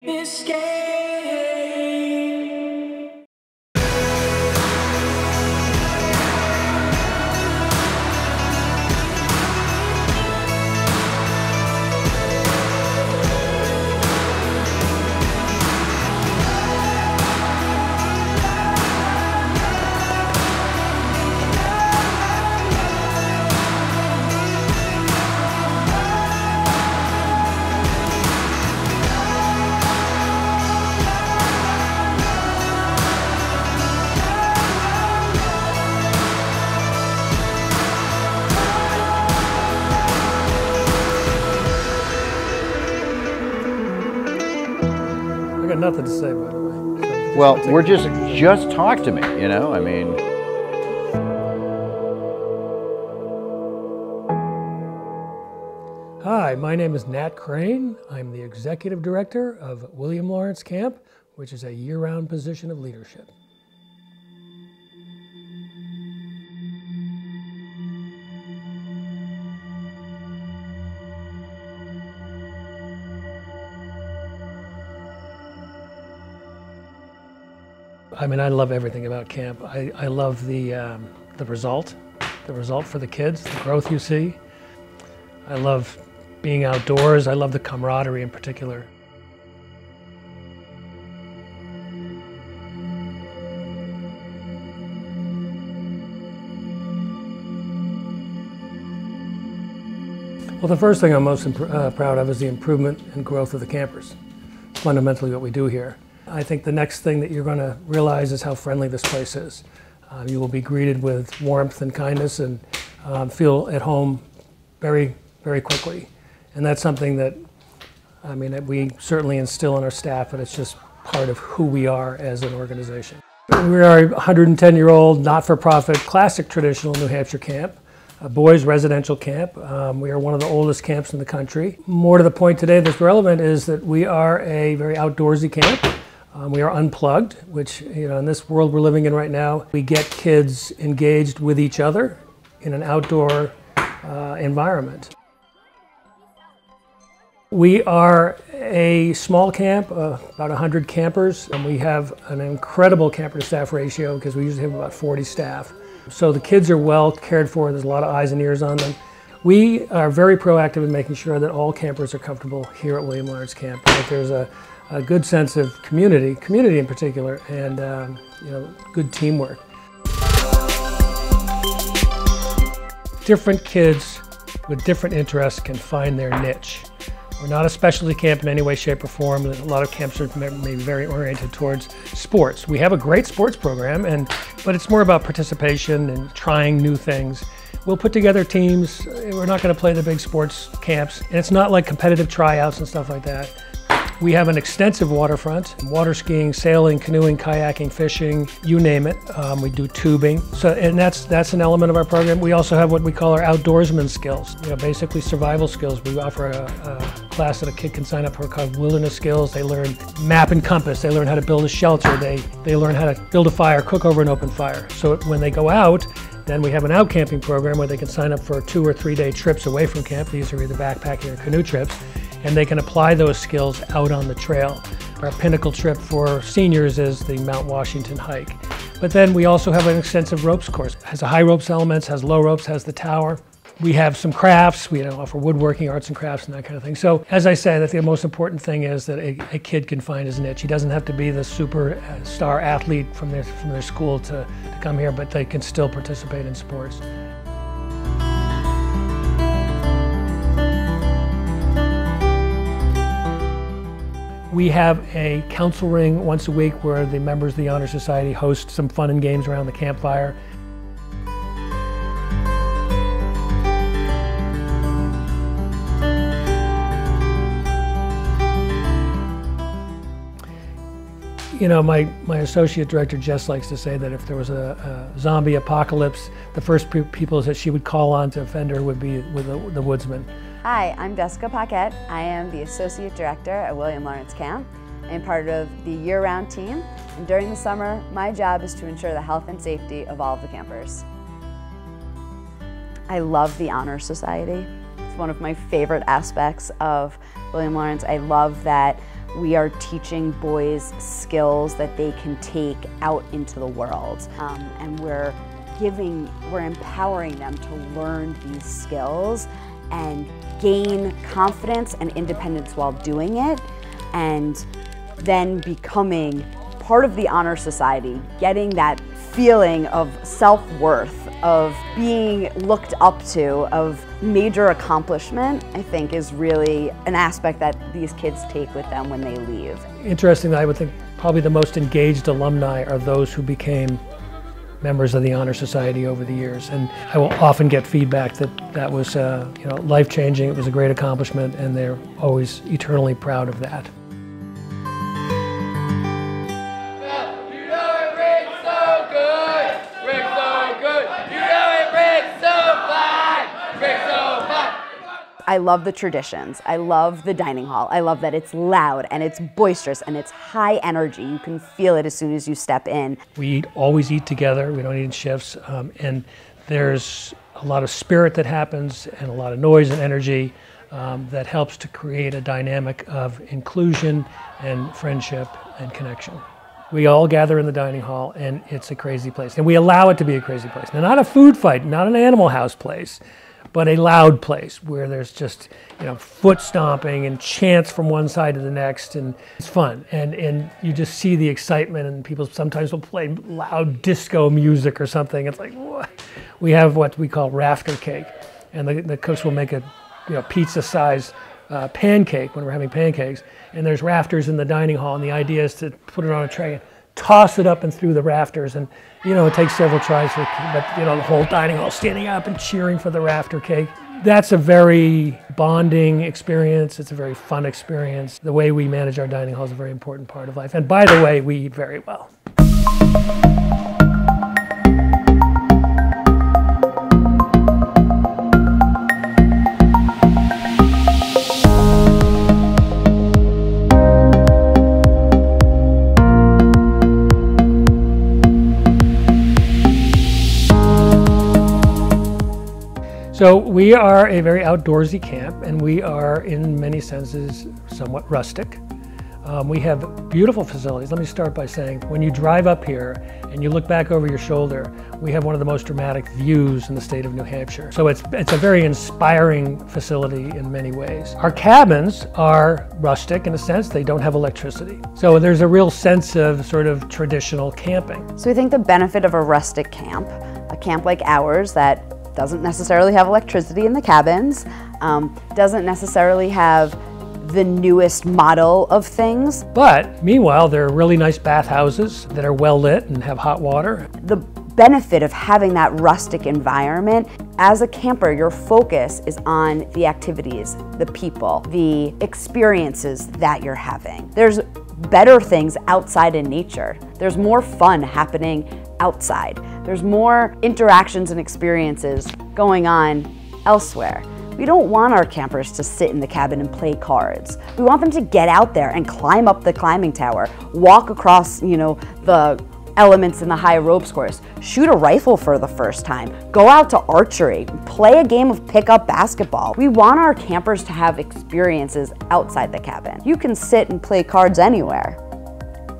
I got nothing to say, by the way. So Well, we're just, just talk to me, you know? I mean, Hi, my name is Nat Crane. I'm the executive director of William Lawrence Camp, which is a year round position of leadership. I mean, I love everything about camp. I, I love the, um, the result, the result for the kids, the growth you see. I love being outdoors. I love the camaraderie in particular. Well, the first thing I'm most uh, proud of is the improvement and growth of the campers. Fundamentally, what we do here. I think the next thing that you're going to realize is how friendly this place is. Uh, you will be greeted with warmth and kindness and um, feel at home very, very quickly. And that's something that, I mean, that we certainly instill in our staff, but it's just part of who we are as an organization. We are a 110 year old, not for profit, classic traditional New Hampshire camp, a boys' residential camp. Um, we are one of the oldest camps in the country. More to the point today that's relevant is that we are a very outdoorsy camp. Um, we are unplugged, which, you know, in this world we're living in right now, we get kids engaged with each other in an outdoor uh, environment. We are a small camp, uh, about 100 campers, and we have an incredible camper to staff ratio because we usually have about 40 staff. So the kids are well cared for, there's a lot of eyes and ears on them. We are very proactive in making sure that all campers are comfortable here at William Lawrence Camp, there's a, a good sense of community, community in particular, and um, you know, good teamwork. different kids with different interests can find their niche. We're not a specialty camp in any way, shape, or form. A lot of camps are maybe very oriented towards sports. We have a great sports program, and but it's more about participation and trying new things. We'll put together teams. We're not going to play the big sports camps, and it's not like competitive tryouts and stuff like that. We have an extensive waterfront, water skiing, sailing, canoeing, kayaking, fishing, you name it. Um, we do tubing. So, and that's that's an element of our program. We also have what we call our outdoorsman skills, you know, basically survival skills. We offer a, a class that a kid can sign up for called Wilderness Skills. They learn map and compass. They learn how to build a shelter. They, they learn how to build a fire, cook over an open fire. So when they go out, then we have an out camping program where they can sign up for two or three day trips away from camp. These are either backpacking or canoe trips and they can apply those skills out on the trail. Our pinnacle trip for seniors is the Mount Washington hike. But then we also have an extensive ropes course. It has a high ropes elements, has low ropes, has the tower. We have some crafts, we offer woodworking, arts and crafts, and that kind of thing. So, as I say, that the most important thing is that a, a kid can find his niche. He doesn't have to be the super uh, star athlete from their, from their school to, to come here, but they can still participate in sports. We have a council ring once a week where the members of the Honor Society host some fun and games around the campfire. You know, my, my associate director Jess likes to say that if there was a, a zombie apocalypse, the first pe- people that she would call on to defend her would be with the, the woodsman. Hi, I'm Jessica Paquette. I am the Associate Director at William Lawrence Camp. I'm part of the year-round team, and during the summer, my job is to ensure the health and safety of all of the campers. I love the Honor Society. It's one of my favorite aspects of William Lawrence. I love that we are teaching boys skills that they can take out into the world. Um, and we're giving, we're empowering them to learn these skills and gain confidence and independence while doing it and then becoming part of the honor society, getting that feeling of self-worth, of being looked up to, of major accomplishment, I think is really an aspect that these kids take with them when they leave. Interestingly, I would think probably the most engaged alumni are those who became members of the Honor Society over the years. And I will often get feedback that that was uh, you know, life-changing, it was a great accomplishment, and they're always eternally proud of that. I love the traditions. I love the dining hall. I love that it's loud and it's boisterous and it's high energy. You can feel it as soon as you step in. We eat, always eat together. We don't eat in shifts. Um, and there's a lot of spirit that happens and a lot of noise and energy um, that helps to create a dynamic of inclusion and friendship and connection. We all gather in the dining hall and it's a crazy place. And we allow it to be a crazy place. Now, not a food fight, not an animal house place but a loud place where there's just you know foot stomping and chants from one side to the next and it's fun. And and you just see the excitement and people sometimes will play loud disco music or something. It's like we have what we call rafter cake and the, the cooks will make a you know pizza size uh, pancake when we're having pancakes and there's rafters in the dining hall and the idea is to put it on a tray toss it up and through the rafters and you know, it takes several tries, for, but you know, the whole dining hall standing up and cheering for the rafter cake. That's a very bonding experience. It's a very fun experience. The way we manage our dining hall is a very important part of life. And by the way, we eat very well. So we are a very outdoorsy camp and we are in many senses somewhat rustic. Um, we have beautiful facilities. Let me start by saying when you drive up here and you look back over your shoulder, we have one of the most dramatic views in the state of New Hampshire. So it's, it's a very inspiring facility in many ways. Our cabins are rustic in a sense, they don't have electricity. So there's a real sense of sort of traditional camping. So we think the benefit of a rustic camp, a camp like ours that doesn't necessarily have electricity in the cabins, um, doesn't necessarily have the newest model of things. But meanwhile, there are really nice bathhouses that are well lit and have hot water. The benefit of having that rustic environment, as a camper, your focus is on the activities, the people, the experiences that you're having. There's better things outside in nature. There's more fun happening outside. There's more interactions and experiences going on elsewhere. We don't want our campers to sit in the cabin and play cards. We want them to get out there and climb up the climbing tower, walk across, you know, the elements in the high ropes course, shoot a rifle for the first time, go out to archery, play a game of pickup basketball. We want our campers to have experiences outside the cabin. You can sit and play cards anywhere.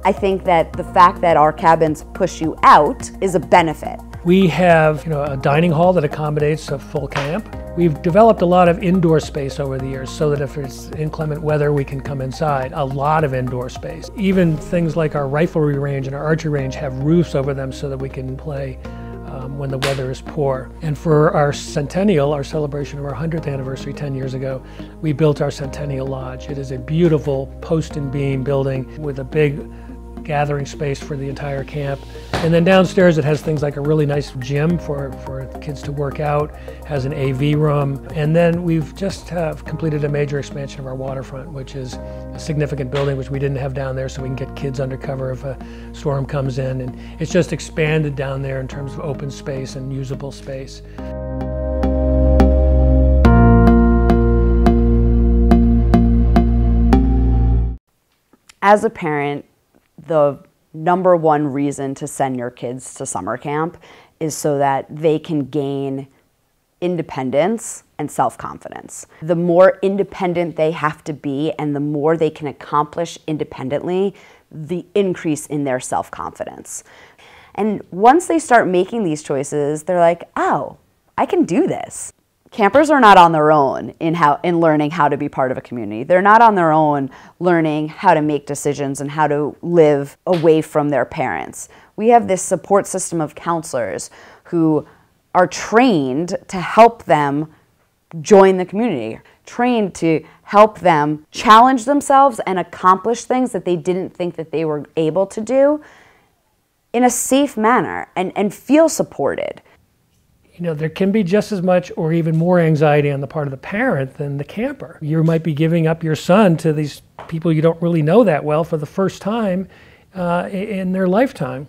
I think that the fact that our cabins push you out is a benefit. We have you know, a dining hall that accommodates a full camp. We've developed a lot of indoor space over the years so that if it's inclement weather, we can come inside. A lot of indoor space. Even things like our riflery range and our archery range have roofs over them so that we can play um, when the weather is poor. And for our centennial, our celebration of our 100th anniversary 10 years ago, we built our Centennial Lodge. It is a beautiful post and beam building with a big gathering space for the entire camp. And then downstairs it has things like a really nice gym for, for kids to work out, has an AV room. And then we've just have completed a major expansion of our waterfront, which is a significant building which we didn't have down there so we can get kids undercover if a storm comes in. And it's just expanded down there in terms of open space and usable space. As a parent, the number one reason to send your kids to summer camp is so that they can gain independence and self confidence. The more independent they have to be and the more they can accomplish independently, the increase in their self confidence. And once they start making these choices, they're like, oh, I can do this. Campers are not on their own in how in learning how to be part of a community. They're not on their own learning how to make decisions and how to live away from their parents. We have this support system of counselors who are trained to help them join the community, trained to help them challenge themselves and accomplish things that they didn't think that they were able to do in a safe manner and, and feel supported. You know, there can be just as much or even more anxiety on the part of the parent than the camper. You might be giving up your son to these people you don't really know that well for the first time uh, in their lifetime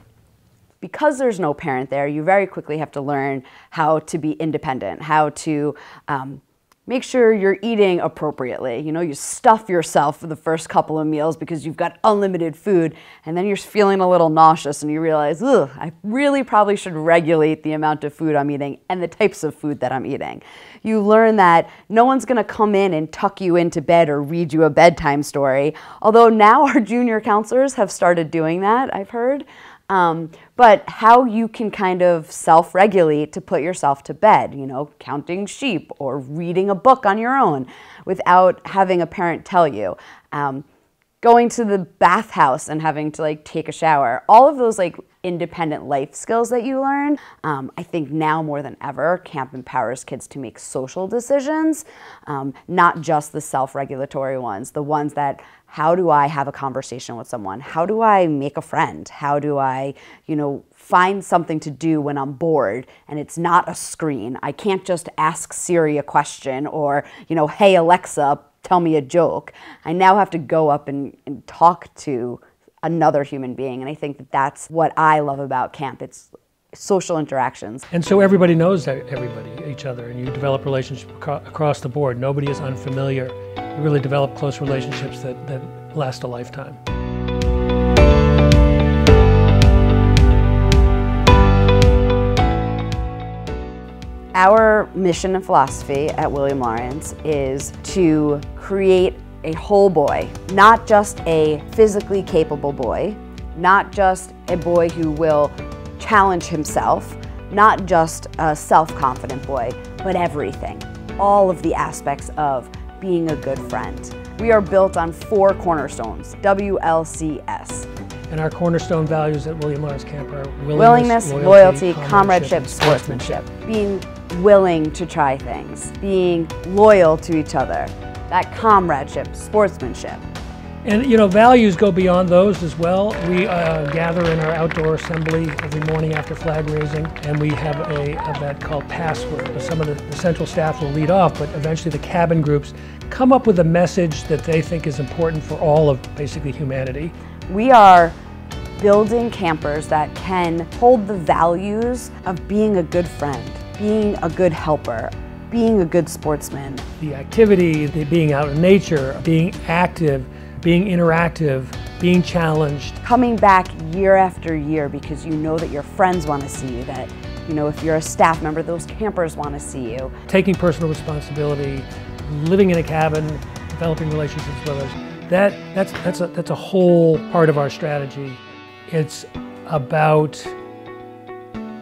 because there's no parent there, you very quickly have to learn how to be independent, how to um, make sure you're eating appropriately. You know, you stuff yourself for the first couple of meals because you've got unlimited food, and then you're feeling a little nauseous and you realize, ugh, I really probably should regulate the amount of food I'm eating and the types of food that I'm eating. You learn that no one's gonna come in and tuck you into bed or read you a bedtime story, although now our junior counselors have started doing that, I've heard. Um, but how you can kind of self regulate to put yourself to bed, you know, counting sheep or reading a book on your own without having a parent tell you. Um, going to the bathhouse and having to like take a shower. All of those like independent life skills that you learn. Um, I think now more than ever, camp empowers kids to make social decisions, um, not just the self regulatory ones, the ones that how do I have a conversation with someone? How do I make a friend? How do I, you know, find something to do when I'm bored and it's not a screen? I can't just ask Siri a question or, you know, hey Alexa, tell me a joke. I now have to go up and, and talk to another human being. And I think that that's what I love about camp. It's social interactions. And so everybody knows everybody, each other, and you develop relationships across the board. Nobody is unfamiliar. You really develop close relationships that, that last a lifetime. Our mission and philosophy at William Lawrence is to create a whole boy, not just a physically capable boy, not just a boy who will challenge himself, not just a self-confident boy, but everything, all of the aspects of being a good friend. We are built on four cornerstones, WLCS. And our cornerstone values at William Lawrence Camp are willingness, willingness loyalty, loyalty comradeship, sportsmanship. Being willing to try things, being loyal to each other, that comradeship, sportsmanship. And you know, values go beyond those as well. We uh, gather in our outdoor assembly every morning after flag raising, and we have a event called Password. Some of the, the central staff will lead off, but eventually the cabin groups come up with a message that they think is important for all of basically humanity. We are building campers that can hold the values of being a good friend, being a good helper, being a good sportsman. The activity, the being out in nature, being active, being interactive, being challenged. Coming back year after year because you know that your friends want to see you, that you know if you're a staff member, those campers want to see you. Taking personal responsibility, living in a cabin, developing relationships with others, that, that's, that's, a, that's a whole part of our strategy. It's about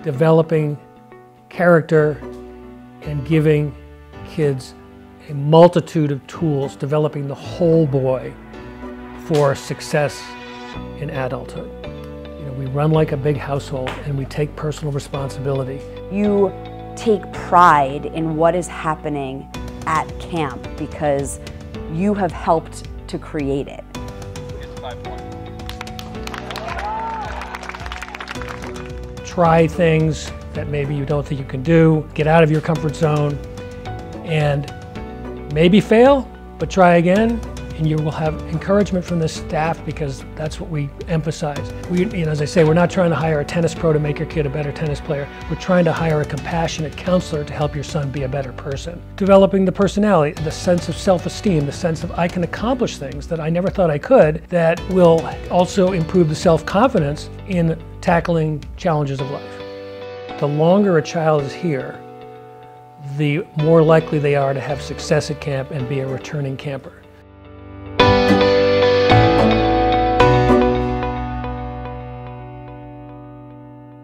developing character and giving kids a multitude of tools, developing the whole boy for success in adulthood. You know, we run like a big household and we take personal responsibility. You take pride in what is happening at camp because you have helped to create it. Try things that maybe you don't think you can do, get out of your comfort zone, and maybe fail, but try again and you will have encouragement from the staff because that's what we emphasize. We, you know, as I say, we're not trying to hire a tennis pro to make your kid a better tennis player. We're trying to hire a compassionate counselor to help your son be a better person. Developing the personality, the sense of self-esteem, the sense of I can accomplish things that I never thought I could that will also improve the self-confidence in tackling challenges of life. The longer a child is here, the more likely they are to have success at camp and be a returning camper.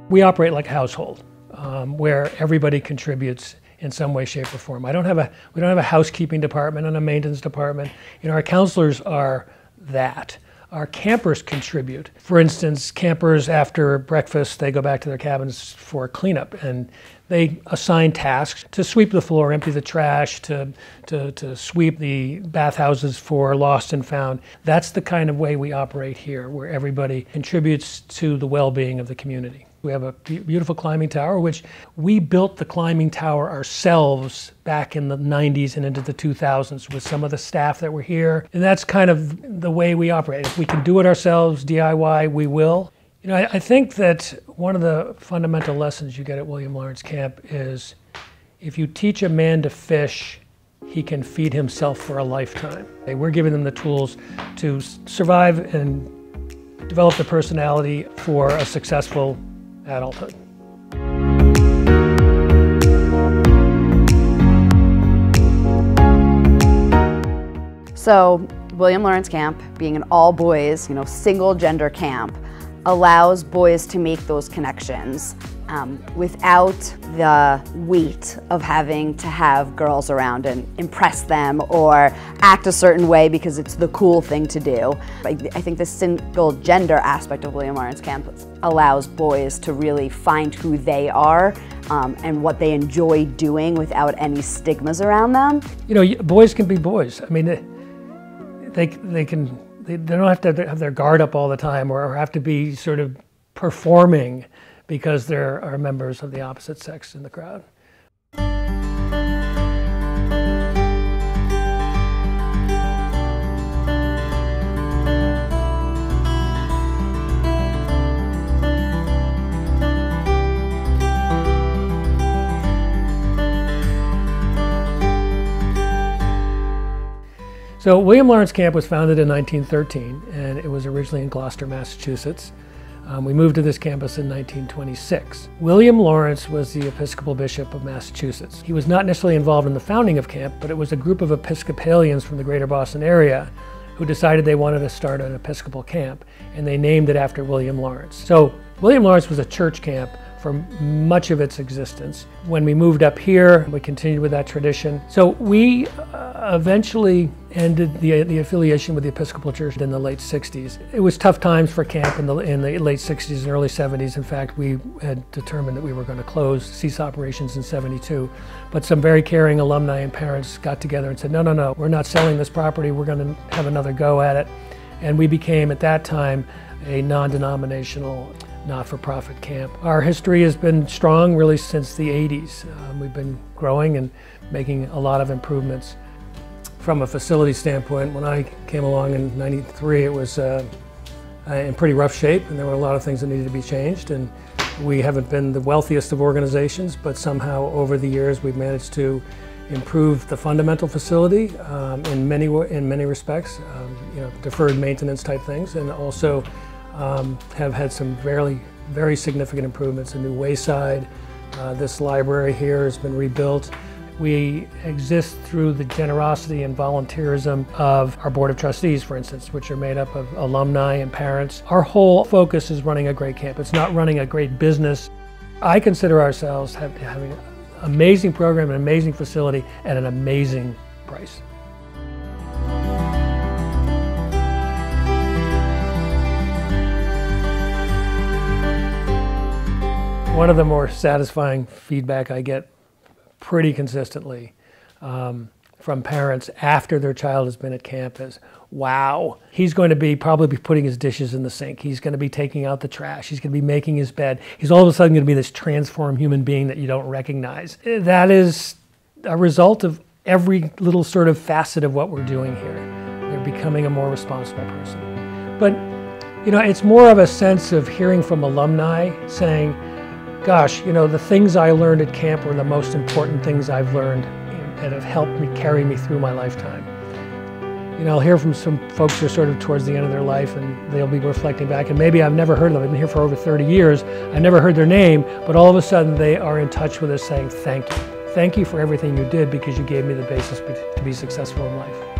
We operate like a household um, where everybody contributes in some way, shape, or form. I don't have a, we don't have a housekeeping department and a maintenance department. You know, our counselors are that. Our campers contribute. For instance, campers after breakfast, they go back to their cabins for cleanup and they assign tasks to sweep the floor, empty the trash, to, to, to sweep the bathhouses for lost and found. That's the kind of way we operate here, where everybody contributes to the well being of the community. We have a beautiful climbing tower, which we built the climbing tower ourselves back in the 90s and into the 2000s with some of the staff that were here. And that's kind of the way we operate. If we can do it ourselves, DIY, we will. You know, I, I think that one of the fundamental lessons you get at William Lawrence Camp is if you teach a man to fish, he can feed himself for a lifetime. We're giving them the tools to survive and develop the personality for a successful adulthood. So, William Lawrence Camp, being an all boys, you know, single gender camp, allows boys to make those connections um, without the weight of having to have girls around and impress them or act a certain way because it's the cool thing to do. I, I think the single gender aspect of William Lawrence Campus allows boys to really find who they are um, and what they enjoy doing without any stigmas around them. You know, boys can be boys. I mean, they, they can they, they don't have to have their guard up all the time or have to be sort of performing because there are members of the opposite sex in the crowd. So William Lawrence Camp was founded in 1913 and it was originally in Gloucester, Massachusetts. Um, we moved to this campus in 1926. William Lawrence was the Episcopal Bishop of Massachusetts. He was not necessarily involved in the founding of camp, but it was a group of Episcopalians from the greater Boston area who decided they wanted to start an Episcopal camp, and they named it after William Lawrence. So William Lawrence was a church camp for much of its existence. When we moved up here, we continued with that tradition. So we uh, eventually ended the, the affiliation with the Episcopal Church in the late 60s. It was tough times for camp in the, in the late 60s and early 70s. In fact, we had determined that we were going to close, cease operations in 72. But some very caring alumni and parents got together and said, no, no, no, we're not selling this property. We're going to have another go at it. And we became, at that time, a non-denominational not-for-profit camp. Our history has been strong really since the 80s. Um, we've been growing and making a lot of improvements. From a facility standpoint, when I came along in 93, it was uh, in pretty rough shape and there were a lot of things that needed to be changed. And we haven't been the wealthiest of organizations, but somehow over the years we've managed to improve the fundamental facility um, in many in many respects, um, you know, deferred maintenance type things, and also um, have had some very, very significant improvements. A new wayside, uh, this library here has been rebuilt. We exist through the generosity and volunteerism of our Board of Trustees, for instance, which are made up of alumni and parents. Our whole focus is running a great camp. It's not running a great business. I consider ourselves having an amazing program, an amazing facility, at an amazing price. One of the more satisfying feedback I get pretty consistently um, from parents after their child has been at camp is, wow, he's going to be probably be putting his dishes in the sink. He's going to be taking out the trash. He's going to be making his bed. He's all of a sudden going to be this transformed human being that you don't recognize. That is a result of every little sort of facet of what we're doing here. They're becoming a more responsible person. But, you know, it's more of a sense of hearing from alumni saying, gosh, you know, the things I learned at camp were the most important things I've learned that have helped me carry me through my lifetime. You know, I'll hear from some folks who are sort of towards the end of their life and they'll be reflecting back and maybe I've never heard of them. I've been here for over 30 years. I've never heard their name, but all of a sudden they are in touch with us saying, thank you. Thank you for everything you did because you gave me the basis to be successful in life.